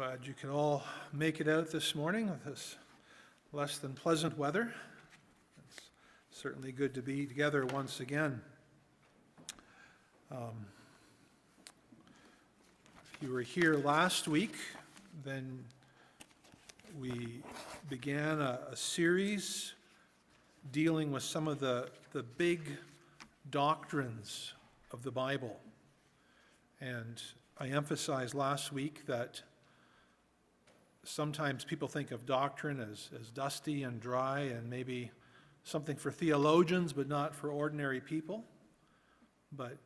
Glad you can all make it out this morning with this less than pleasant weather. It's certainly good to be together once again. Um, if you were here last week, then we began a, a series dealing with some of the, the big doctrines of the Bible. And I emphasized last week that sometimes people think of doctrine as, as dusty and dry and maybe something for theologians but not for ordinary people. But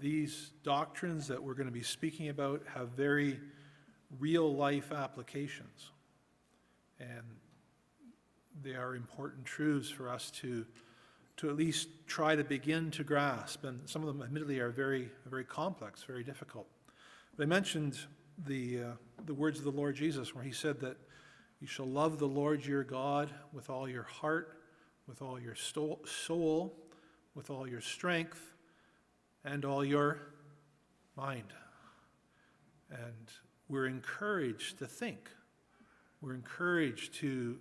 these doctrines that we're going to be speaking about have very real life applications. And they are important truths for us to, to at least try to begin to grasp. And some of them, admittedly, are very, very complex, very difficult. But I mentioned the, uh, the words of the Lord Jesus, where he said that you shall love the Lord your God with all your heart, with all your soul, with all your strength, and all your mind. And we're encouraged to think. We're encouraged to,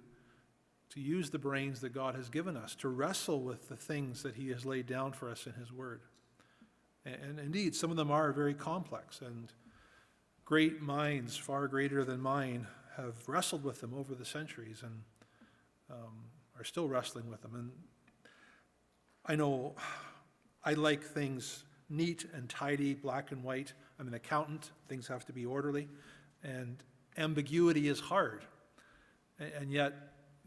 to use the brains that God has given us, to wrestle with the things that He has laid down for us in His Word. And, and indeed, some of them are very complex and great minds, far greater than mine, have wrestled with them over the centuries and um, are still wrestling with them. And I know I like things neat and tidy, black and white. I'm an accountant, things have to be orderly, and ambiguity is hard. And yet,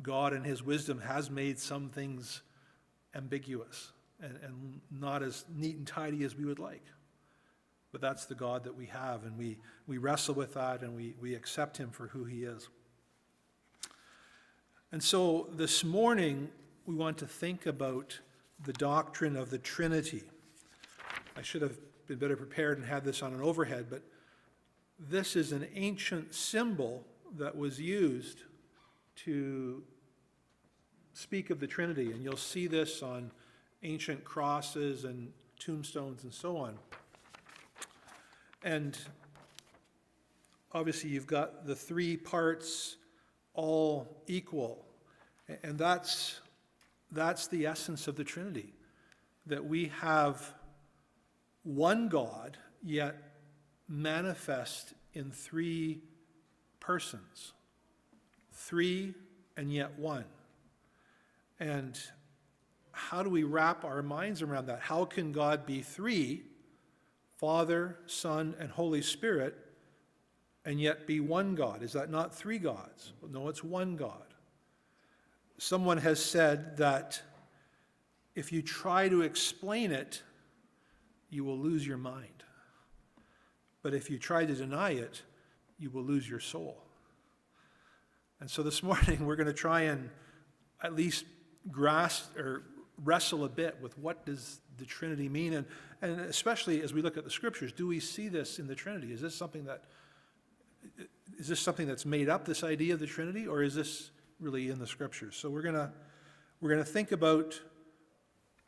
God, in His wisdom, has made some things ambiguous and, and not as neat and tidy as we would like. But that's the God that we have, and we, we wrestle with that and we, we accept Him for who He is. And so this morning, we want to think about the doctrine of the Trinity. I should have been better prepared and had this on an overhead, but this is an ancient symbol that was used to speak of the Trinity. And you'll see this on ancient crosses and tombstones and so on. And obviously, you've got the three parts all equal. And that's, that's the essence of the Trinity that we have one God, yet manifest in three persons. Three and yet one. And how do we wrap our minds around that? How can God be three Father, Son, and Holy Spirit, and yet be one God? Is that not three gods? No, it's one God. Someone has said that if you try to explain it, you will lose your mind. But if you try to deny it, you will lose your soul. And so this morning, we're going to try and at least grasp or wrestle a bit with what does the Trinity mean? And, and especially as we look at the scriptures, do we see this in the Trinity? Is this something that is this something that's made up, this idea of the Trinity, or is this really in the scriptures? So we're gonna we're gonna think about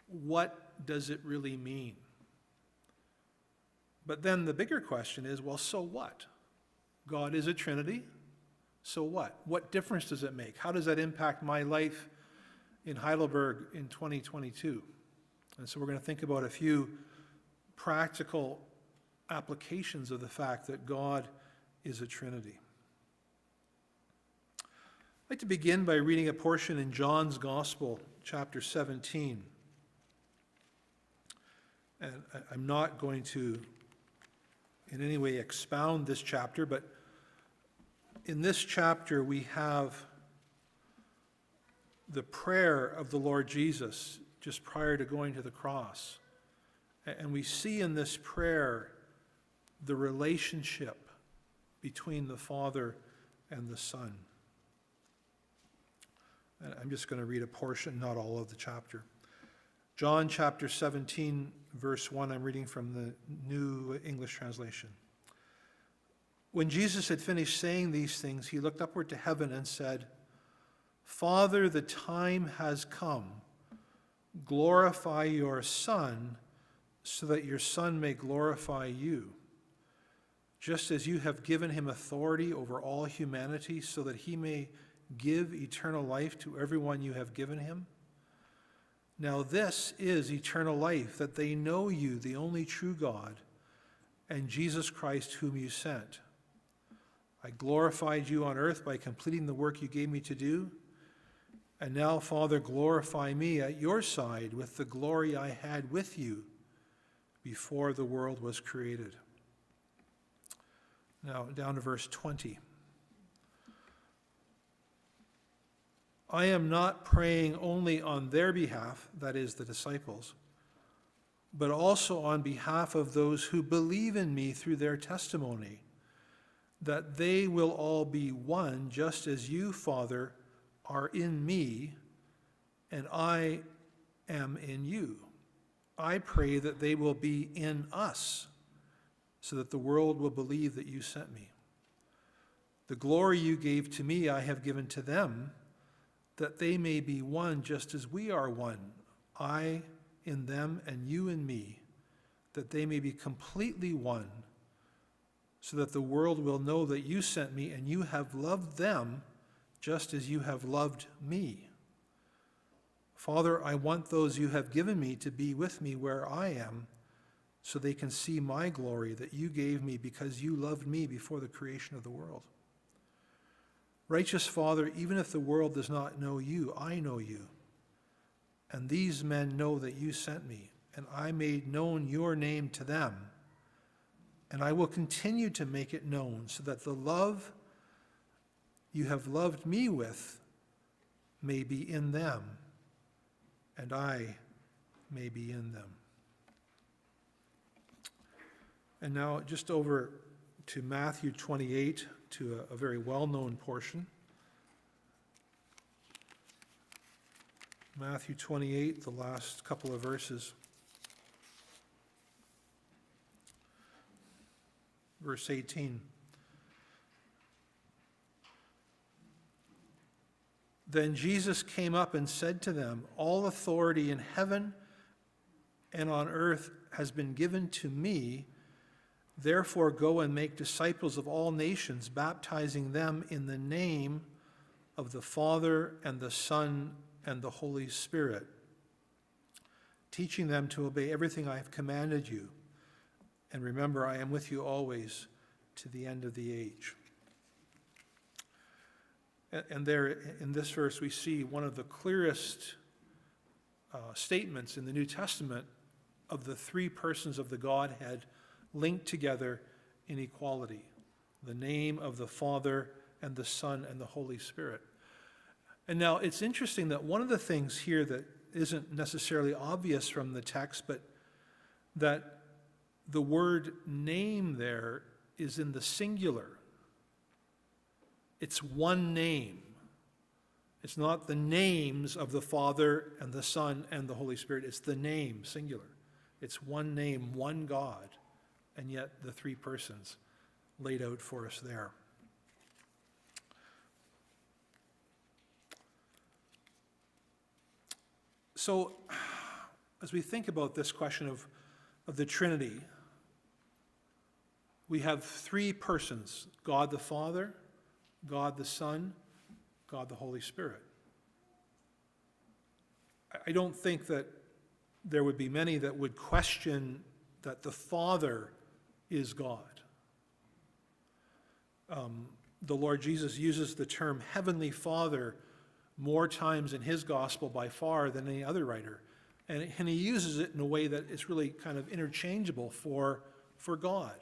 what does it really mean? But then the bigger question is, well, so what? God is a Trinity. So what? What difference does it make? How does that impact my life in Heidelberg in 2022? And so we're going to think about a few practical applications of the fact that God is a Trinity. I'd like to begin by reading a portion in John's Gospel, chapter 17. And I'm not going to in any way expound this chapter, but in this chapter we have the prayer of the Lord Jesus just prior to going to the cross. And we see in this prayer the relationship between the Father and the Son. And I'm just going to read a portion, not all of the chapter. John chapter 17, verse 1, I'm reading from the New English translation. When Jesus had finished saying these things, he looked upward to heaven and said, Father, the time has come. Glorify your Son, so that your Son may glorify you, just as you have given him authority over all humanity, so that he may give eternal life to everyone you have given him? Now, this is eternal life, that they know you, the only true God, and Jesus Christ, whom you sent. I glorified you on earth by completing the work you gave me to do. And now, Father, glorify me at your side with the glory I had with you before the world was created. Now, down to verse 20. I am not praying only on their behalf, that is, the disciples, but also on behalf of those who believe in me through their testimony, that they will all be one, just as you, Father, are in me, and I am in you. I pray that they will be in us so that the world will believe that you sent me. The glory you gave to me, I have given to them, that they may be one just as we are one, I in them and you in me, that they may be completely one, so that the world will know that you sent me and you have loved them just as you have loved me. Father, I want those you have given me to be with me where I am so they can see my glory that you gave me because you loved me before the creation of the world. Righteous Father, even if the world does not know you, I know you. And these men know that you sent me, and I made known your name to them. And I will continue to make it known so that the love you have loved me with may be in them, and I may be in them. And now, just over to Matthew 28, to a, a very well known portion. Matthew 28, the last couple of verses. Verse 18. Then Jesus came up and said to them, All authority in heaven and on earth has been given to me. Therefore, go and make disciples of all nations, baptizing them in the name of the Father and the Son and the Holy Spirit, teaching them to obey everything I have commanded you. And remember, I am with you always to the end of the age. And there, in this verse, we see one of the clearest uh, statements in the New Testament of the three persons of the Godhead linked together in equality the name of the Father and the Son and the Holy Spirit. And now it's interesting that one of the things here that isn't necessarily obvious from the text, but that the word name there is in the singular. It's one name. It's not the names of the Father and the Son and the Holy Spirit. It's the name, singular. It's one name, one God and yet the three persons laid out for us there. So, as we think about this question of, of the Trinity, we have three persons God the Father, God the Son, God the Holy Spirit. I don't think that there would be many that would question that the Father is God. Um, the Lord Jesus uses the term Heavenly Father more times in his gospel by far than any other writer. And, and he uses it in a way that is really kind of interchangeable for, for God.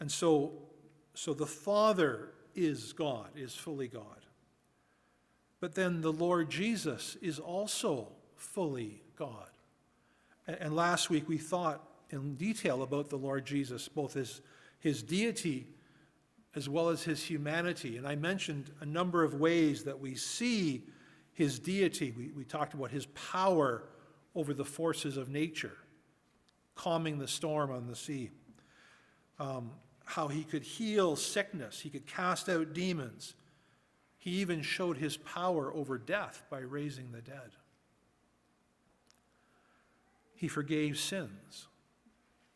And so, so the Father is God, is fully God. But then the Lord Jesus is also fully God. And, last week we thought in detail about the Lord Jesus, both his, his deity as well as his humanity. And I mentioned a number of ways that we see his deity. We, we talked about his power over the forces of nature, calming the storm on the sea, um, how he could heal sickness, he could cast out demons. He even showed his power over death by raising the dead. He forgave sins.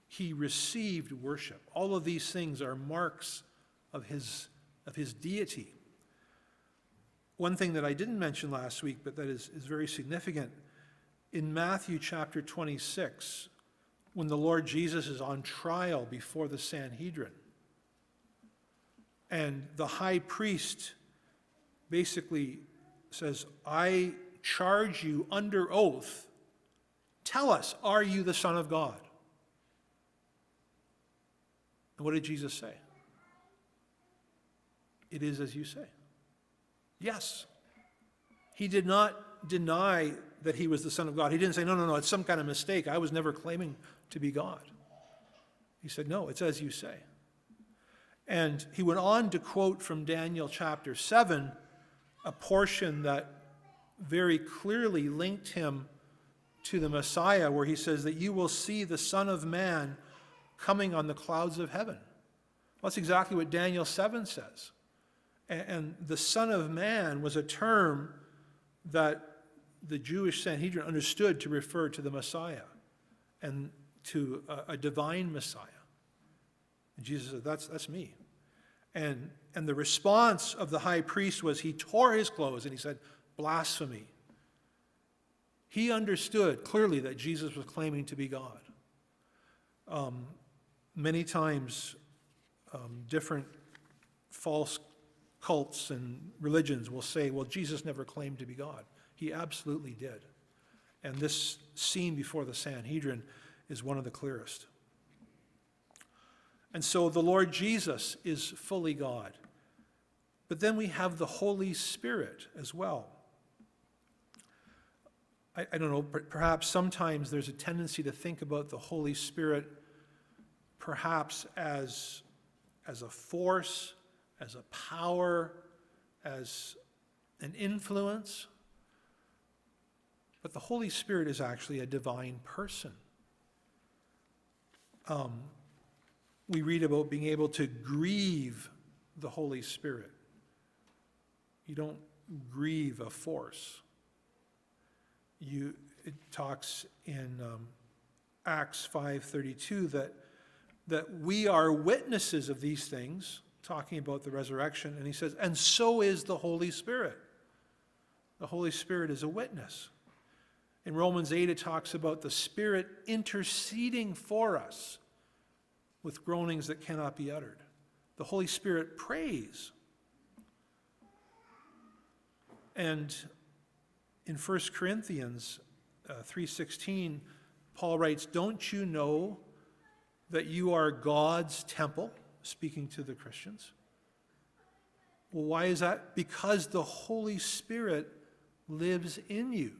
He received worship. All of these things are marks of his, of his deity. One thing that I didn't mention last week, but that is, is very significant, in Matthew chapter 26, when the Lord Jesus is on trial before the Sanhedrin, and the high priest basically says, I charge you under oath. Tell us, are you the Son of God? And what did Jesus say? It is as you say. Yes. He did not deny that he was the Son of God. He didn't say, no, no, no, it's some kind of mistake. I was never claiming to be God. He said, no, it's as you say. And he went on to quote from Daniel chapter 7 a portion that very clearly linked him to the Messiah, where he says that you will see the Son of Man coming on the clouds of heaven. Well, that's exactly what Daniel 7 says. And the Son of Man was a term that the Jewish Sanhedrin understood to refer to the Messiah and to a, divine Messiah. And Jesus said, That's, that's me. And, and the response of the high priest was he tore his clothes and he said, Blasphemy. He understood clearly that Jesus was claiming to be God. Um, many times, um, different false cults and religions will say, well, Jesus never claimed to be God. He absolutely did. And this scene before the Sanhedrin is one of the clearest. And so the Lord Jesus is fully God. But then we have the Holy Spirit as well. I, I don't know, perhaps sometimes there's a tendency to think about the Holy Spirit perhaps as, as a force as a power, as an influence. But the Holy Spirit is actually a divine person. Um, we read about being able to grieve the Holy Spirit. You don't grieve a force. You, it talks in um, Acts 5.32 that, that we are witnesses of these things talking about the resurrection, and he says, and so is the Holy Spirit. The Holy Spirit is a witness. In Romans 8, it talks about the Spirit interceding for us with groanings that cannot be uttered. The Holy Spirit prays. And in 1 Corinthians uh, 3:16, Paul writes, "Don't you know that you are God's temple?" speaking to the Christians. Well, why is that? Because the Holy Spirit lives in you.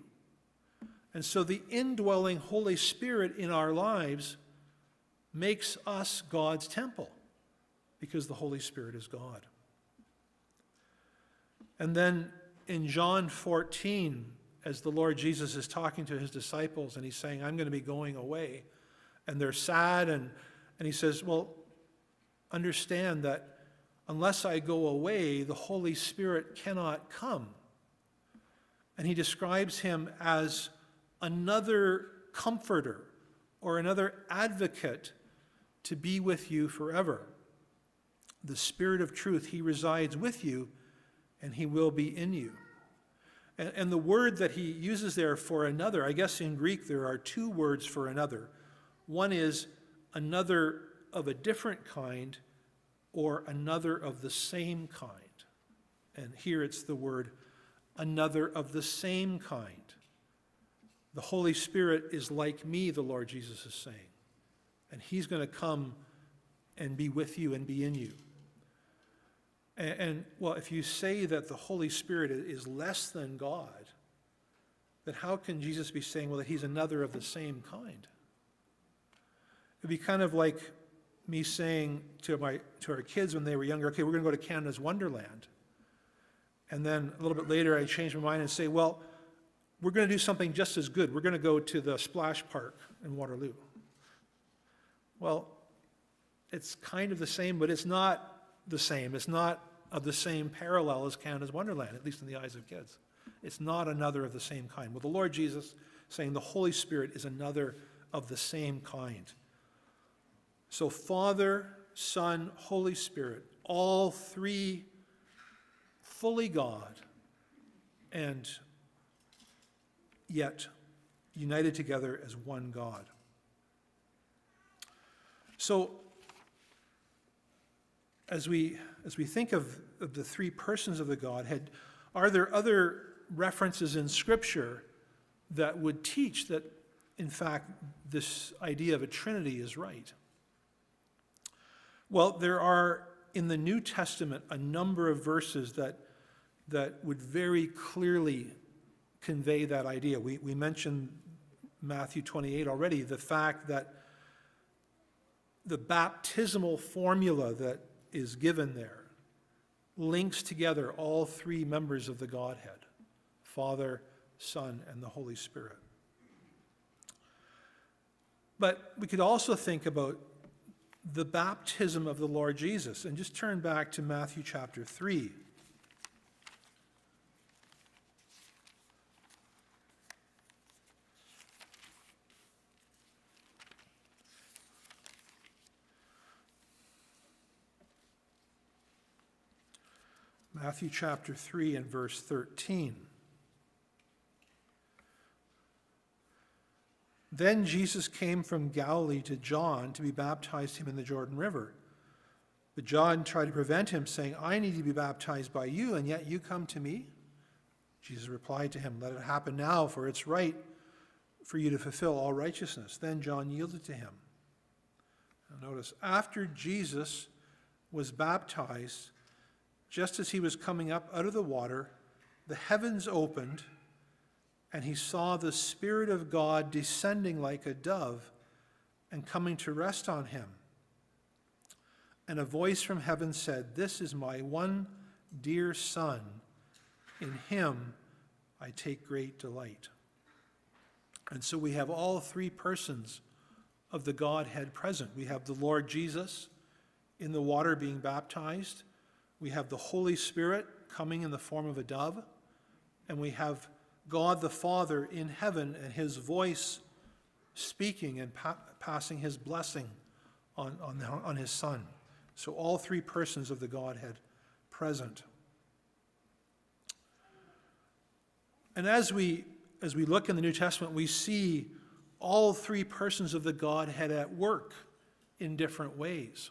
And so the indwelling Holy Spirit in our lives makes us God's temple because the Holy Spirit is God. And then in John 14, as the Lord Jesus is talking to his disciples and he's saying, I'm going to be going away, and they're sad, and, and he says, Well, understand that unless I go away, the Holy Spirit cannot come. And he describes him as another comforter or another advocate to be with you forever. The Spirit of truth, he resides with you and he will be in you. And, and, the word that he uses there for another, I guess in Greek there are two words for another. One is another of a different kind or another of the same kind. And here it's the word another of the same kind. The Holy Spirit is like me, the Lord Jesus is saying. And He's going to come and be with you and be in you. And, and, well, if you say that the Holy Spirit is less than God, then how can Jesus be saying, well, that He's another of the same kind? It'd be kind of like me saying to, my, to our kids when they were younger, okay, we're going to go to Canada's Wonderland. And then a little bit later, I change my mind and say, well, we're going to do something just as good. We're going to go to the splash park in Waterloo. Well, it's kind of the same, but it's not the same. It's not of the same parallel as Canada's Wonderland, at least in the eyes of kids. It's not another of the same kind. Well, the Lord Jesus saying the Holy Spirit is another of the same kind. So, Father, Son, Holy Spirit, all three fully God and yet united together as one God. So, as we, as we think of, of the three persons of the Godhead, are there other references in Scripture that would teach that, in fact, this idea of a Trinity is right? Well, there are in the New Testament a number of verses that, that would very clearly convey that idea. We, we mentioned Matthew 28 already, the fact that the baptismal formula that is given there links together all three members of the Godhead Father, Son, and the Holy Spirit. But we could also think about the baptism of the Lord Jesus. And just turn back to Matthew chapter 3. Matthew chapter 3 and verse 13. Then Jesus came from Galilee to John to be baptized him in the Jordan River. But John tried to prevent him, saying, I need to be baptized by you, and yet you come to me? Jesus replied to him, Let it happen now, for it's right for you to fulfill all righteousness. Then John yielded to him. Now notice, after Jesus was baptized, just as he was coming up out of the water, the heavens opened, and he saw the Spirit of God descending like a dove and coming to rest on him. And a voice from heaven said, This is my one dear Son. In him I take great delight. And so we have all three persons of the Godhead present. We have the Lord Jesus in the water being baptized. We have the Holy Spirit coming in the form of a dove. And we have God the Father in heaven and his voice speaking and pa- passing his blessing on, on, on his Son. So all three persons of the Godhead present. And as we, as we look in the New Testament, we see all three persons of the Godhead at work in different ways.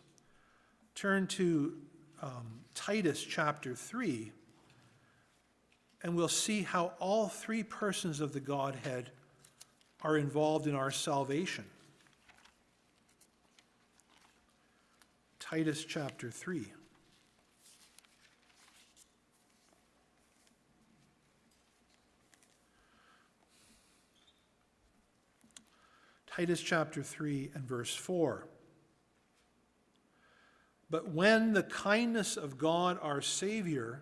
Turn to um, Titus chapter 3, and we'll see how all three persons of the Godhead are involved in our salvation. Titus chapter 3. Titus chapter 3 and verse 4. But when the kindness of God our Savior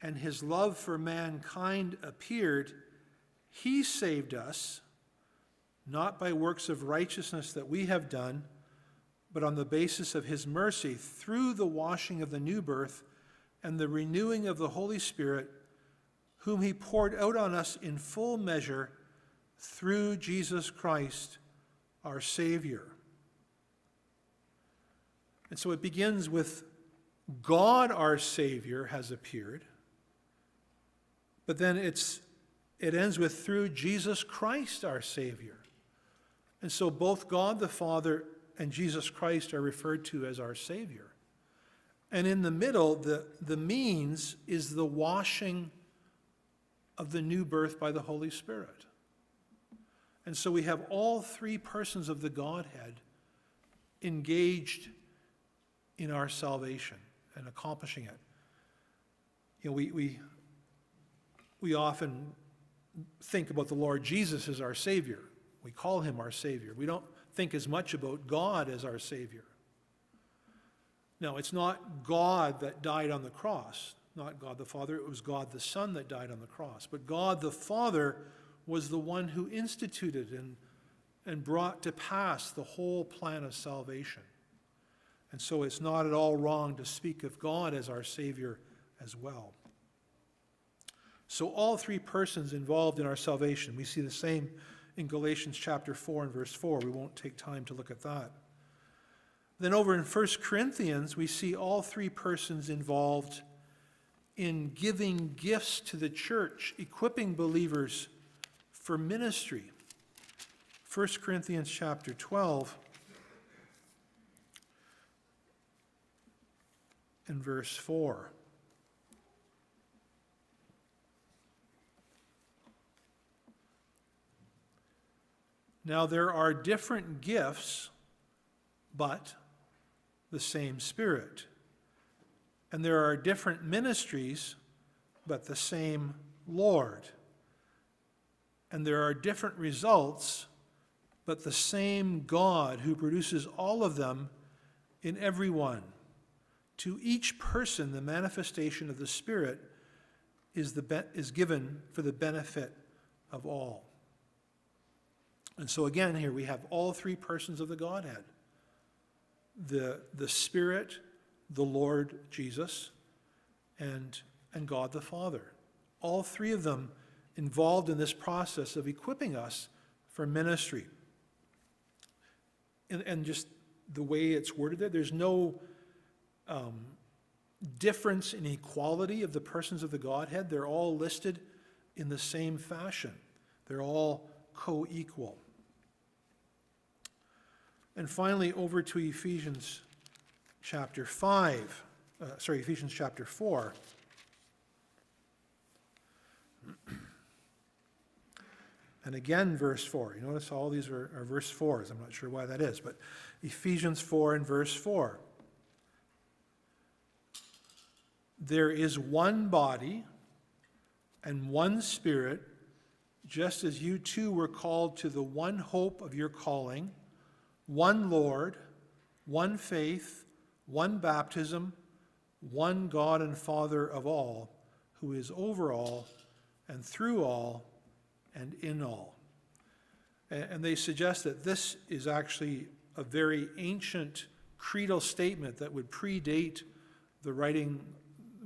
and his love for mankind appeared, he saved us, not by works of righteousness that we have done, but on the basis of his mercy, through the washing of the new birth and the renewing of the Holy Spirit, whom he poured out on us in full measure through Jesus Christ, our Savior. And so it begins with God, our Savior, has appeared. But then it's, it ends with through Jesus Christ, our Savior. And so both God the Father and Jesus Christ are referred to as our Savior. And in the middle, the, the means is the washing of the new birth by the Holy Spirit. And so we have all three persons of the Godhead engaged in our salvation and accomplishing it. You know, we, we, we often think about the Lord Jesus as our Savior. We call him our Savior. We don't think as much about God as our Savior. Now, it's not God that died on the cross, not God the Father, it was God the Son that died on the cross. But God the Father was the one who instituted and, and brought to pass the whole plan of salvation. And so it's not at all wrong to speak of God as our Savior as well. So, all three persons involved in our salvation, we see the same in Galatians chapter 4 and verse 4. We won't take time to look at that. Then over in 1 Corinthians, we see all three persons involved in giving gifts to the church, equipping believers for ministry. 1 Corinthians chapter 12 and verse 4. Now there are different gifts, but the same Spirit. And there are different ministries, but the same Lord. And there are different results, but the same God who produces all of them in everyone. To each person, the manifestation of the Spirit is, the be- is given for the benefit of all. And so, again, here we have all three persons of the Godhead the, the Spirit, the Lord Jesus, and, and God the Father. All three of them involved in this process of equipping us for ministry. And, and just the way it's worded there, there's no um, difference in equality of the persons of the Godhead. They're all listed in the same fashion, they're all co equal. And finally, over to Ephesians chapter 5, uh, sorry, Ephesians chapter 4. And again, verse 4. You notice all these are, are verse 4s. I'm not sure why that is, but Ephesians 4 and verse 4. There is one body and one spirit, just as you too were called to the one hope of your calling, one Lord, one faith, one baptism, one God and Father of all, who is over all and through all and in all. And they suggest that this is actually a very ancient creedal statement that would predate the writing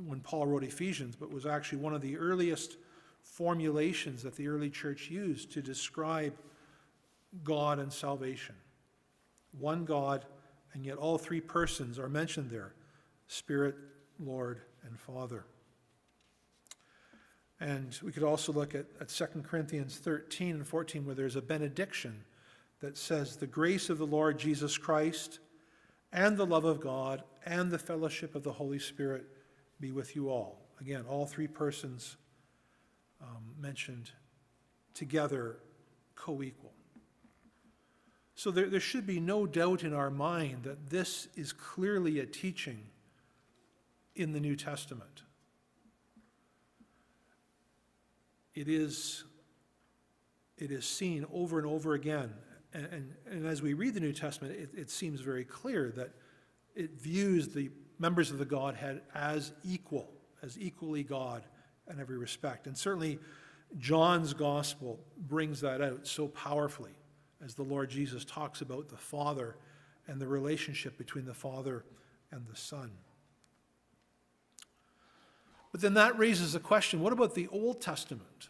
when Paul wrote Ephesians, but was actually one of the earliest formulations that the early church used to describe God and salvation. One God, and yet all three persons are mentioned there Spirit, Lord, and Father. And we could also look at, at 2 Corinthians 13 and 14, where there's a benediction that says, The grace of the Lord Jesus Christ and the love of God and the fellowship of the Holy Spirit be with you all. Again, all three persons um, mentioned together, co equal. So there, there should be no doubt in our mind that this is clearly a teaching in the New Testament. It is, it is seen over and over again. And, and, and as we read the New Testament, it, it seems very clear that it views the members of the Godhead as equal, as equally God in every respect. And certainly, John's gospel brings that out so powerfully as the Lord Jesus talks about the Father and the relationship between the Father and the Son. But then that raises the question what about the Old Testament?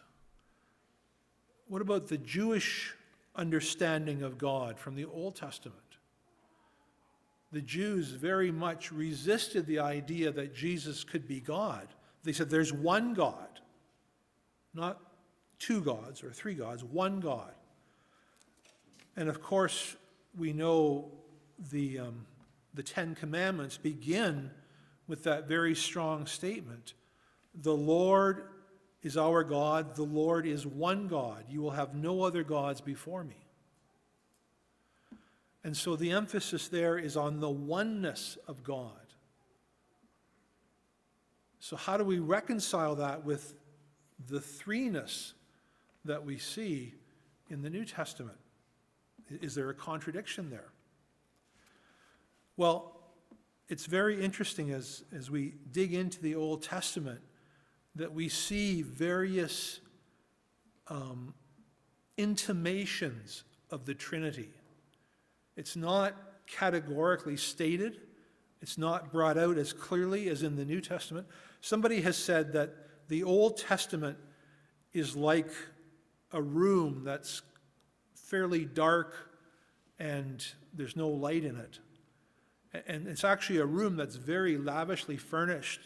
What about the Jewish understanding of God from the Old Testament? The Jews very much resisted the idea that Jesus could be God. They said there's one God, not two gods or three gods, one God. And of course, we know the, um, the Ten Commandments begin with that very strong statement The Lord is our God, the Lord is one God. You will have no other gods before me. And so the emphasis there is on the oneness of God. So, how do we reconcile that with the threeness that we see in the New Testament? Is there a contradiction there? Well, it's very interesting as, as we dig into the Old Testament that we see various um, intimations of the Trinity. It's not categorically stated, it's not brought out as clearly as in the New Testament. Somebody has said that the Old Testament is like a room that's fairly dark and there's no light in it. And it's actually a room that's very lavishly furnished,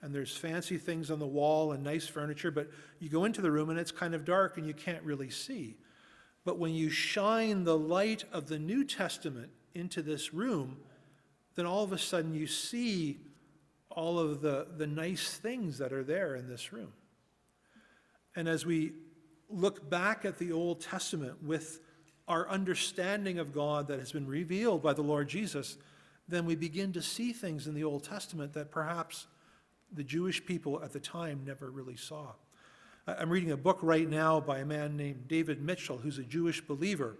and there's fancy things on the wall and nice furniture, but you go into the room and it's kind of dark and you can't really see. But when you shine the light of the New Testament into this room, then all of a sudden you see all of the, the nice things that are there in this room. And as we look back at the Old Testament with our understanding of God that has been revealed by the Lord Jesus, then we begin to see things in the Old Testament that perhaps the Jewish people at the time never really saw. I'm reading a book right now by a man named David Mitchell, who's a Jewish believer,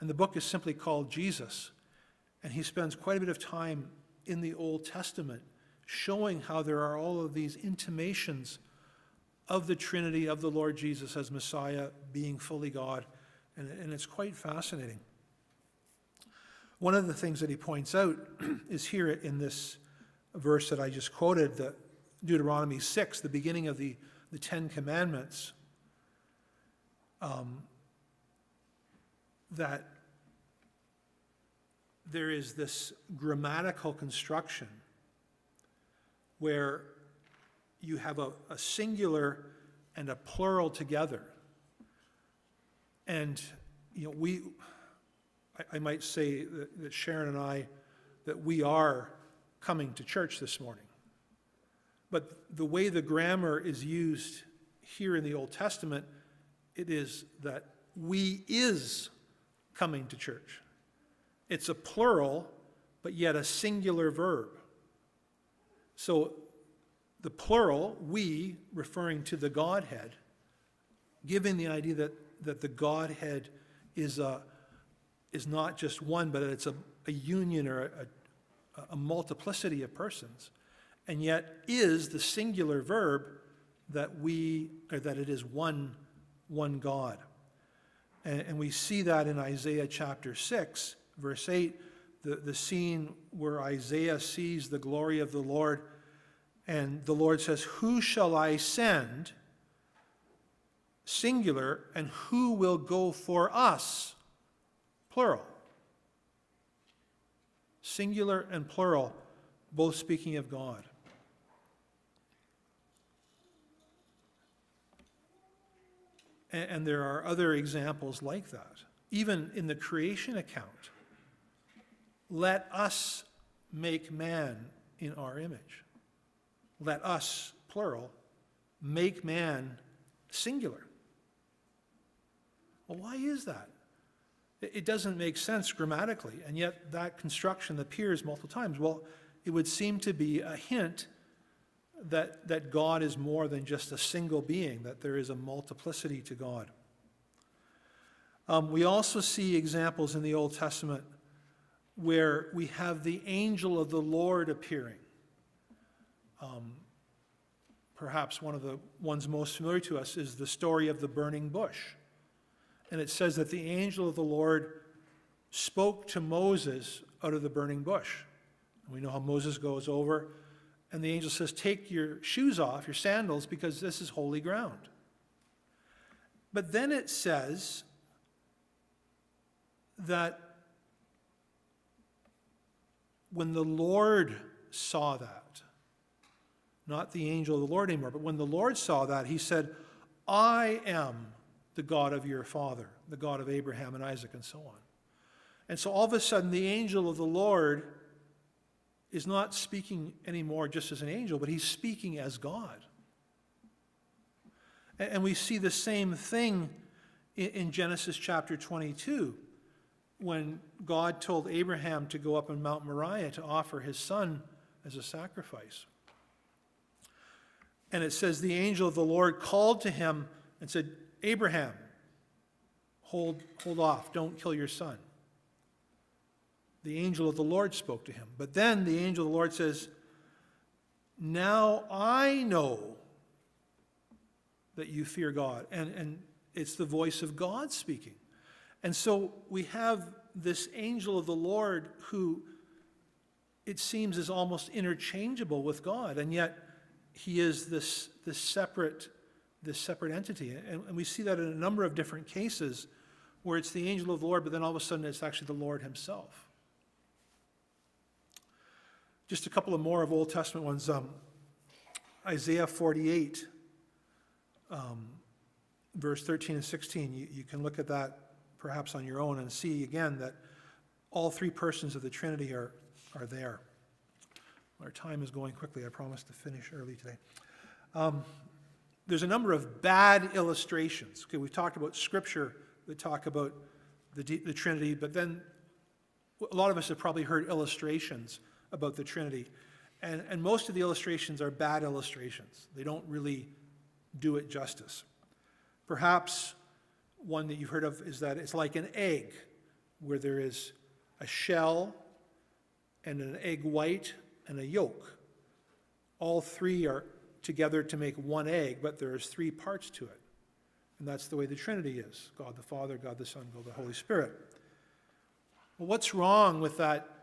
and the book is simply called Jesus. And he spends quite a bit of time in the Old Testament showing how there are all of these intimations of the Trinity of the Lord Jesus as Messiah being fully God. And, and it's quite fascinating. One of the things that he points out is here in this verse that I just quoted, the Deuteronomy 6, the beginning of the, the Ten Commandments, um, that there is this grammatical construction where you have a, a singular and a plural together. And, you know, we, I, I might say that, that Sharon and I, that we are coming to church this morning. But the way the grammar is used here in the Old Testament, it is that we is coming to church. It's a plural, but yet a singular verb. So the plural, we, referring to the Godhead, giving the idea that, that the Godhead is, a, is not just one, but it's a, a union or a, a multiplicity of persons, and yet is the singular verb that we, or that it is one, one God. And, and we see that in Isaiah chapter 6, verse 8, the, the scene where Isaiah sees the glory of the Lord and the Lord says, Who shall I send? Singular, and who will go for us? Plural. Singular and plural, both speaking of God. And, and there are other examples like that. Even in the creation account, let us make man in our image let us, plural, make man singular. Well, why is that? It doesn't make sense grammatically, and yet that construction appears multiple times. Well, it would seem to be a hint that, that God is more than just a single being, that there is a multiplicity to God. Um, we also see examples in the Old Testament where we have the angel of the Lord appearing. Um, perhaps one of the ones most familiar to us is the story of the burning bush. And it says that the angel of the Lord spoke to Moses out of the burning bush. And we know how Moses goes over, and the angel says, Take your shoes off, your sandals, because this is holy ground. But then it says that when the Lord saw that, not the angel of the Lord anymore. But when the Lord saw that, he said, I am the God of your father, the God of Abraham and Isaac, and so on. And so all of a sudden, the angel of the Lord is not speaking anymore just as an angel, but he's speaking as God. And we see the same thing in Genesis chapter 22 when God told Abraham to go up on Mount Moriah to offer his son as a sacrifice. And it says, The angel of the Lord called to him and said, Abraham, hold, hold off, don't kill your son. The angel of the Lord spoke to him. But then the angel of the Lord says, Now I know that you fear God. And, and it's the voice of God speaking. And so we have this angel of the Lord who it seems is almost interchangeable with God, and yet he is this, this separate this separate entity. And, and we see that in a number of different cases where it's the angel of the Lord, but then all of a sudden it's actually the Lord himself. Just a couple of more of Old Testament ones. Um, Isaiah 48, um, verse 13 and 16. You, you can look at that perhaps on your own and see again that all three persons of the Trinity are, are there. Our time is going quickly. I promise to finish early today. Um, there's a number of bad illustrations. Okay, we've talked about scripture that talk about the, the Trinity, but then a lot of us have probably heard illustrations about the Trinity. And, and most of the illustrations are bad illustrations. They don't really do it justice. Perhaps one that you've heard of is that it's like an egg, where there is a shell and an egg white and a yolk. All three are together to make one egg, but there's three parts to it. And that's the way the Trinity is God the Father, God the Son, God the Holy Spirit. Well, what's wrong with that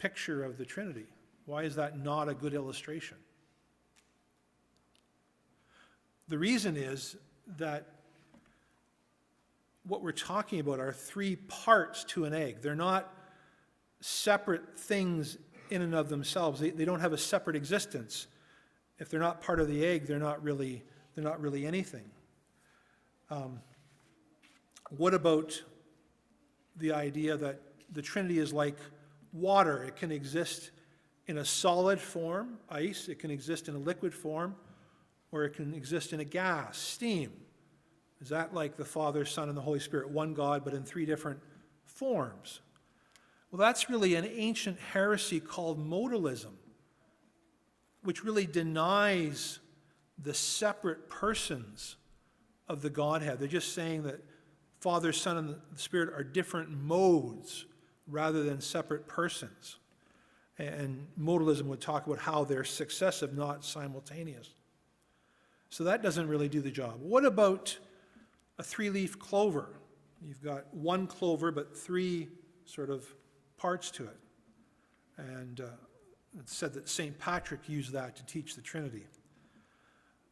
picture of the Trinity? Why is that not a good illustration? The reason is that what we're talking about are three parts to an egg. They're not separate things in and of themselves. They, they don't have a separate existence. If they're not part of the egg, they're not really, they're not really anything. Um, what about the idea that the Trinity is like water? It can exist in a solid form, ice, it can exist in a liquid form, or it can exist in a gas, steam. Is that like the Father, Son, and the Holy Spirit, one God, but in three different forms? Well, that's really an ancient heresy called modalism, which really denies the separate persons of the Godhead. They're just saying that Father, Son, and the Spirit are different modes rather than separate persons. And modalism would talk about how they're successive, not simultaneous. So that doesn't really do the job. What about a three leaf clover? You've got one clover, but three sort of parts to it. And uh, it's said that St. Patrick used that to teach the Trinity.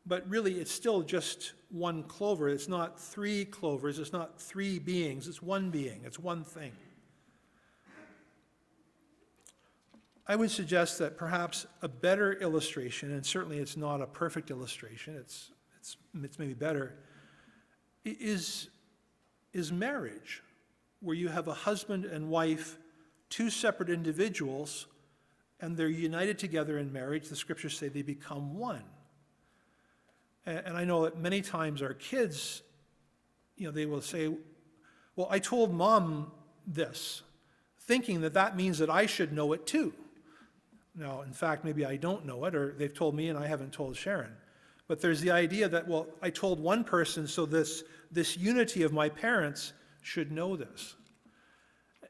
But really, it's still just one clover. It's not three clovers. It's not three beings. It's one being. It's one thing. I would suggest that perhaps a better illustration, and certainly it's not a perfect illustration, it's, it's, it's maybe better, is, is marriage, where you have a husband and wife, two separate individuals, and they're united together in marriage. The scriptures say they become one. And, and I know that many times our kids, you know, they will say, Well, I told mom this, thinking that that means that I should know it too. Now, in fact, maybe I don't know it, or they've told me and I haven't told Sharon. But there's the idea that, well, I told one person, so this, this unity of my parents should know this.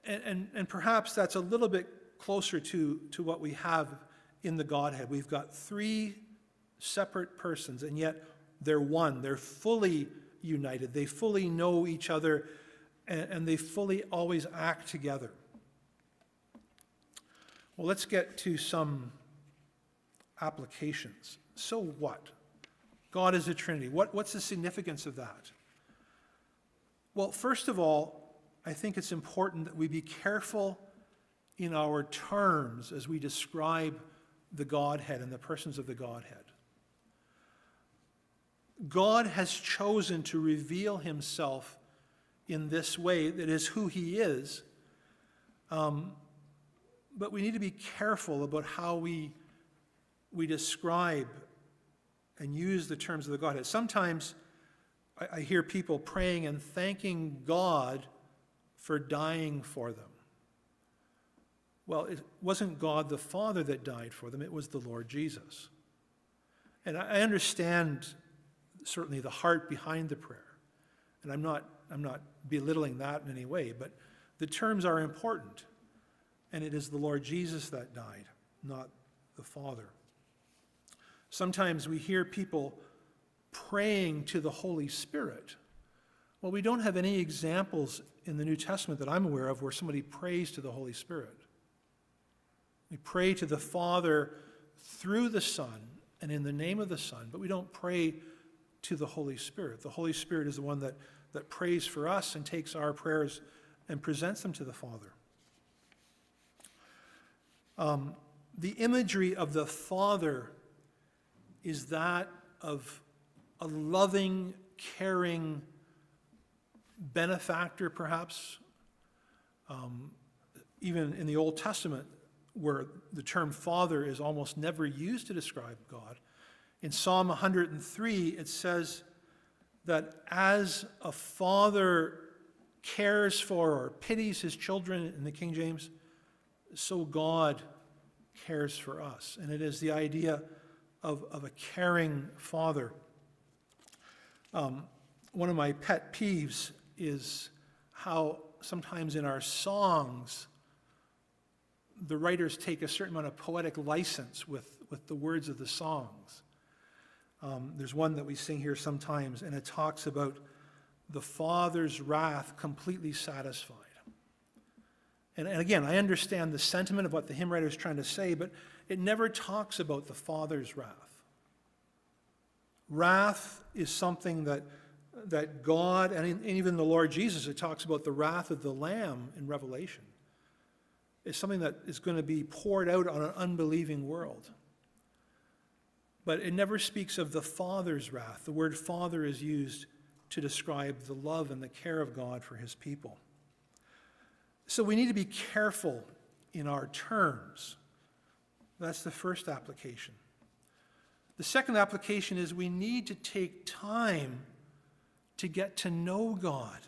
And, and, and perhaps that's a little bit closer to, to what we have in the Godhead. We've got three separate persons, and yet they're one. They're fully united. They fully know each other, and, and they fully always act together. Well, let's get to some applications. So what? God is a Trinity. What, what's the significance of that? Well, first of all, I think it's important that we be careful in our terms as we describe the Godhead and the persons of the Godhead. God has chosen to reveal himself in this way, that is who he is. Um, but we need to be careful about how we, we describe and use the terms of the Godhead. Sometimes I, I hear people praying and thanking God for dying for them. Well, it wasn't God the Father that died for them, it was the Lord Jesus. And I understand certainly the heart behind the prayer. And I'm not, I'm not belittling that in any way, but the terms are important. And it is the Lord Jesus that died, not the Father. Sometimes we hear people praying to the Holy Spirit. Well, we don't have any examples in the New Testament that I'm aware of where somebody prays to the Holy Spirit. We pray to the Father through the Son and in the name of the Son, but we don't pray to the Holy Spirit. The Holy Spirit is the one that, that prays for us and takes our prayers and presents them to the Father. Um, the imagery of the Father is that of a loving, caring benefactor, perhaps. Um, even in the Old Testament, where the term father is almost never used to describe God. In Psalm 103, it says that as a father cares for or pities his children in the King James, so God cares for us. And it is the idea of, of a caring father. Um, one of my pet peeves is how sometimes in our songs, the writers take a certain amount of poetic license with, with the words of the songs. Um, there's one that we sing here sometimes, and it talks about the Father's wrath completely satisfied. And, and again, I understand the sentiment of what the hymn writer is trying to say, but it never talks about the Father's wrath. Wrath is something that, that God, and, in, and even the Lord Jesus, it talks about the wrath of the Lamb in Revelation It's something that is going to be poured out on an unbelieving world. But it never speaks of the Father's wrath. The word Father is used to describe the love and the care of God for his people. So we need to be careful in our terms. That's the first application. The second application is we need to take time to get to know God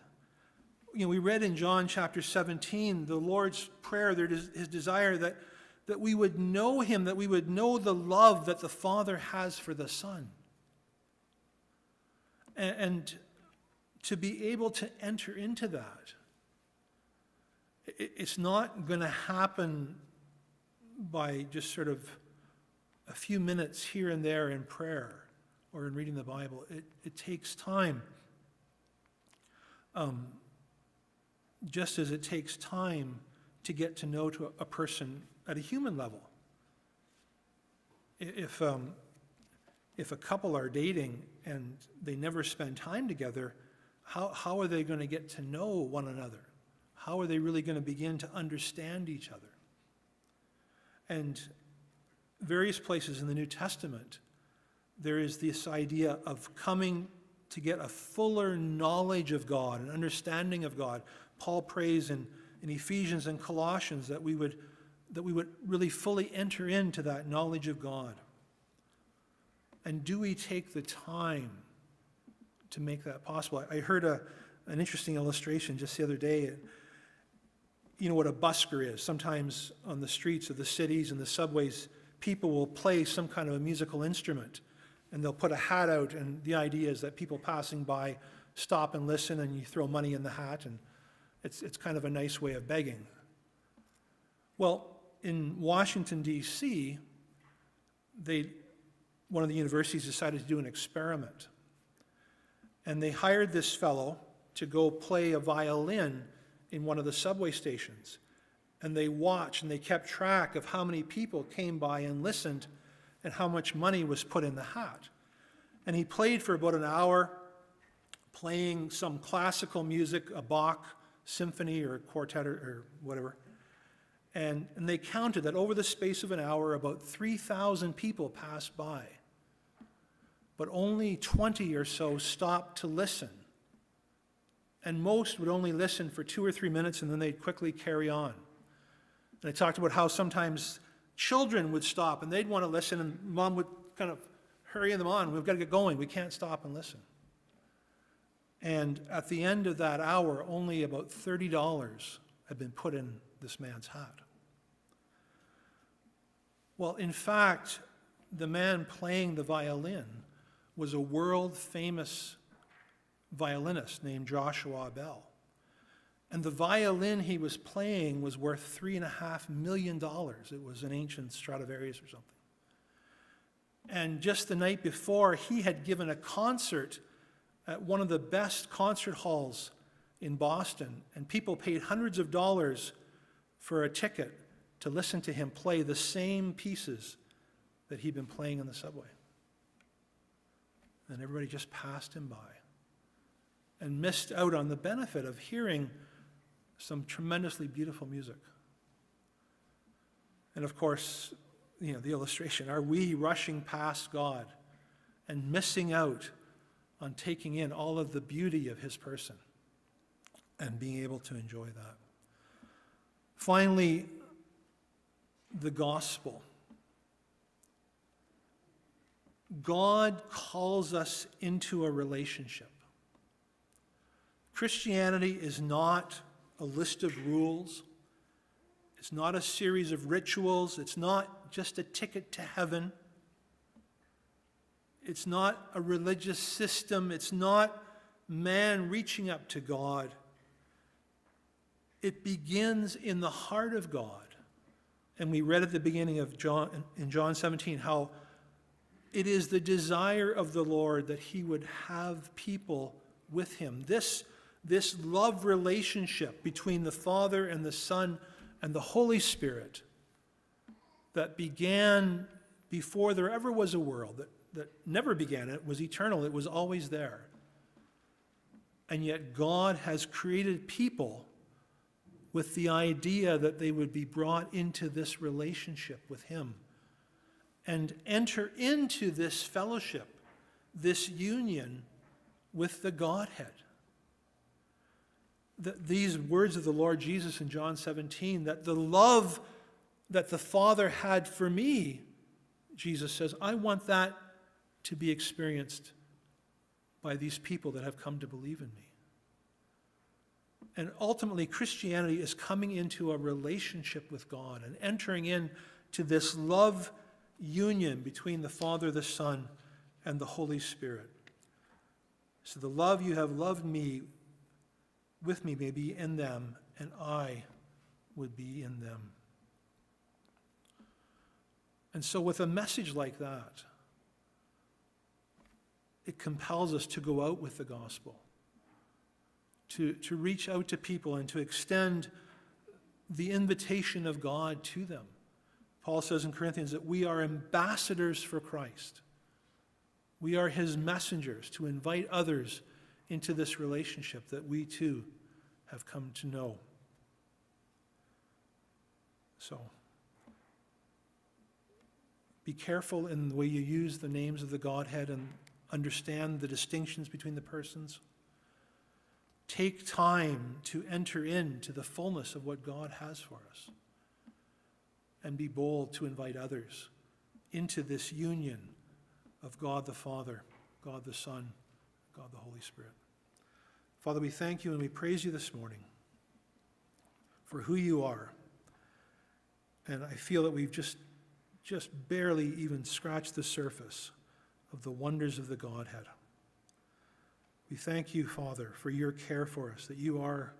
you know, we read in John chapter 17 the Lord's prayer, there is his desire that, that we would know him, that we would know the love that the Father has for the Son. And, and to be able to enter into that, it's not going to happen by just sort of a few minutes here and there in prayer or in reading the Bible. It, it takes time. Um, just as it takes time to get to know to a person at a human level. If, um, if a couple are dating and they never spend time together, how, how are they going to get to know one another? How are they really going to begin to understand each other? And various places in the New Testament, there is this idea of coming to get a fuller knowledge of God, an understanding of God, Paul prays in, in Ephesians and Colossians that we, would, that we would really fully enter into that knowledge of God. And do we take the time to make that possible? I heard a, an interesting illustration just the other day. You know what a busker is. Sometimes on the streets of the cities and the subways, people will play some kind of a musical instrument and they'll put a hat out, and the idea is that people passing by stop and listen, and you throw money in the hat, and it's, it's kind of a nice way of begging. Well, in Washington, D.C., they, one of the universities decided to do an experiment. And they hired this fellow to go play a violin in one of the subway stations. And they watched and they kept track of how many people came by and listened and how much money was put in the hat. And he played for about an hour, playing some classical music, a Bach symphony or quartet or, or whatever. And, and they counted that over the space of an hour, about 3,000 people passed by. But only 20 or so stopped to listen. And most would only listen for two or three minutes and then they'd quickly carry on. And they talked about how sometimes children would stop and they'd want to listen, and mom would kind of hurry them on. We've got to get going. We can't stop and listen. And at the end of that hour, only about $30 had been put in this man's hat. Well, in fact, the man playing the violin was a world famous violinist named Joshua Bell. And the violin he was playing was worth $3.5 million. It was an ancient Stradivarius or something. And just the night before, he had given a concert at one of the best concert halls in Boston, and people paid hundreds of dollars for a ticket to listen to him play the same pieces that he'd been playing in the subway. And everybody just passed him by and missed out on the benefit of hearing some tremendously beautiful music. And of course, you know, the illustration, are we rushing past God and missing out on taking in all of the beauty of his person and being able to enjoy that? Finally, the gospel. God calls us into a relationship. Christianity is not a list of rules. It's not a series of rituals. It's not just a ticket to heaven. It's not a religious system. It's not man reaching up to God. It begins in the heart of God. And we read at the beginning of John in John 17 how it is the desire of the Lord that he would have people with him. This, this love relationship between the Father and the Son and the Holy Spirit that began before there ever was a world, that, that never began, it was eternal, it was always there. And yet God has created people with the idea that they would be brought into this relationship with Him and enter into this fellowship, this union with the Godhead. The, these words of the Lord Jesus in John 17 that the love that the Father had for me, Jesus says, I want that to be experienced by these people that have come to believe in me. And ultimately, Christianity is coming into a relationship with God and entering into this love union between the Father, the Son, and the Holy Spirit. So the love you have loved me with me may be in them, and I would be in them. And so, with a message like that, it compels us to go out with the gospel, to, to reach out to people and to extend the invitation of God to them. Paul says in Corinthians that we are ambassadors for Christ. We are his messengers to invite others into this relationship that we too have come to know. So, be careful in the way you use the names of the Godhead and understand the distinctions between the persons. Take time to enter into the fullness of what God has for us and be bold to invite others into this union of God the Father, God the Son, God the Holy Spirit. Father, we thank you and we praise you this morning for who you are. And I feel that we've just, just barely even scratched the surface of the wonders of the Godhead. We thank you, Father, for your care for us, that you are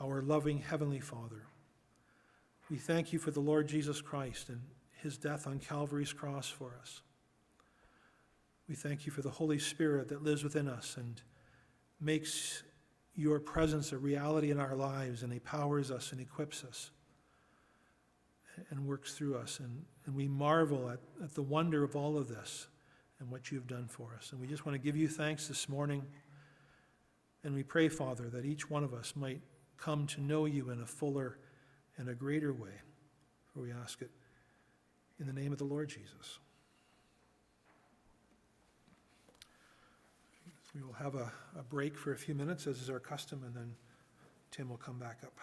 our loving Heavenly Father. We thank you for the Lord Jesus Christ and his death on Calvary's cross for us. We thank you for the Holy Spirit that lives within us and makes your presence a reality in our lives and empowers us and equips us and works through us. And, and we marvel at, at the wonder of all of this and what you've done for us. And we just want to give you thanks this morning. And we pray, Father, that each one of us might come to know you in a fuller and a greater way. For we ask it in the name of the Lord Jesus. We will have a, a break for a few minutes, as is our custom, and then Tim will come back up.